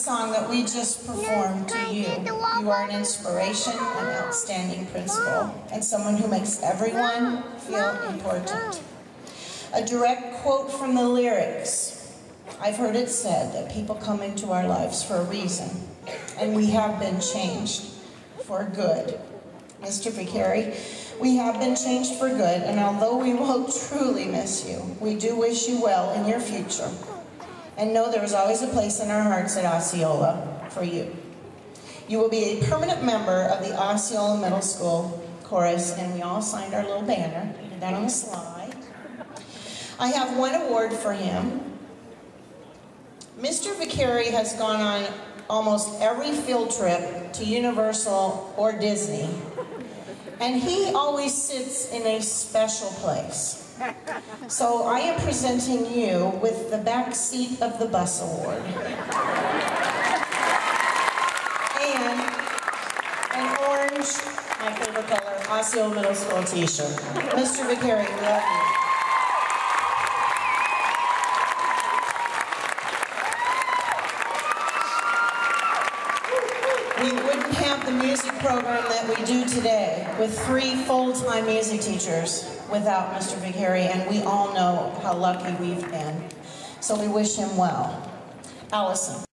song that we just performed to you. You are an inspiration, an outstanding principal, and someone who makes everyone feel important. A direct quote from the lyrics. I've heard it said that people come into our lives for a reason, and we have been changed for good. Mr. Vicari, we have been changed for good, and although we will truly miss you, we do wish you well in your future. And know there is always a place in our hearts at Osceola for you. You will be a permanent member of the Osceola Middle School chorus, and we all signed our little banner. Did that on the slide. I have one award for him. Mr. Vicari has gone on almost every field trip to Universal or Disney, and he always sits in a special place. So I am presenting you with the back seat of the bus award. And an orange, my favorite color, Osceola Middle School t-shirt. Mr. Vicari, we love you. We wouldn't have the music program that we do today with three full-time music teachers without Mr. Vicari, and we all know how lucky we've been. So we wish him well. Allison.